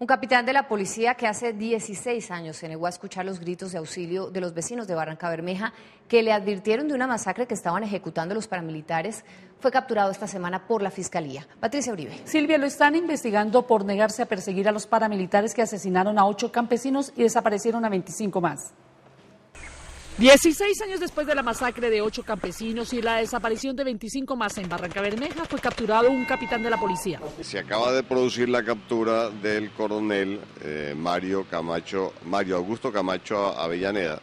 Un capitán de la policía que hace 16 años se negó a escuchar los gritos de auxilio de los vecinos de Barranca Bermeja que le advirtieron de una masacre que estaban ejecutando los paramilitares fue capturado esta semana por la Fiscalía. Patricia Uribe. Silvia, lo están investigando por negarse a perseguir a los paramilitares que asesinaron a ocho campesinos y desaparecieron a 25 más. 16 años después de la masacre de ocho campesinos y la desaparición de 25 más en Barranca Bermeja, fue capturado un capitán de la policía. Se acaba de producir la captura del coronel eh, Mario Camacho, Mario Augusto Camacho Avellaneda,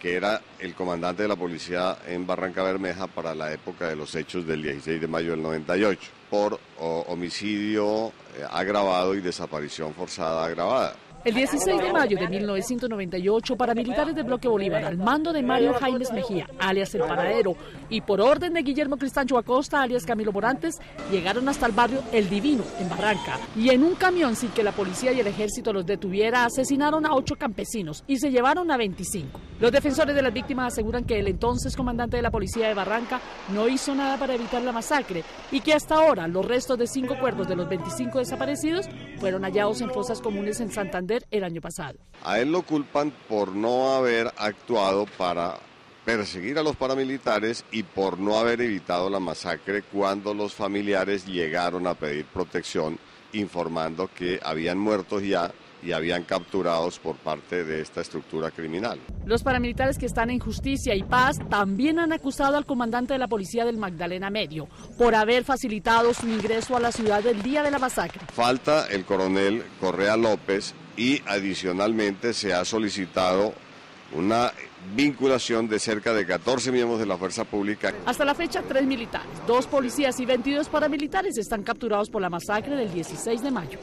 que era el comandante de la policía en Barranca Bermeja para la época de los hechos del 16 de mayo del 98, por homicidio eh, agravado y desaparición forzada agravada. El 16 de mayo de 1998, paramilitares del bloque Bolívar, al mando de Mario Jaimes Mejía, alias El Paradero, y por orden de Guillermo Cristancho Acosta, alias Camilo Morantes, llegaron hasta el barrio El Divino, en Barranca, y en un camión sin que la policía y el ejército los detuviera, asesinaron a ocho campesinos y se llevaron a 25. Los defensores de las víctimas aseguran que el entonces comandante de la policía de Barranca no hizo nada para evitar la masacre y que hasta ahora los restos de cinco cuerpos de los 25 desaparecidos fueron hallados en fosas comunes en Santander el año pasado. A él lo culpan por no haber actuado para perseguir a los paramilitares y por no haber evitado la masacre cuando los familiares llegaron a pedir protección informando que habían muerto ya y habían capturados por parte de esta estructura criminal. Los paramilitares que están en justicia y paz también han acusado al comandante de la policía del Magdalena Medio por haber facilitado su ingreso a la ciudad el día de la masacre. Falta el coronel Correa López y adicionalmente se ha solicitado una vinculación de cerca de 14 miembros de la fuerza pública. Hasta la fecha, tres militares, dos policías y 22 paramilitares están capturados por la masacre del 16 de mayo.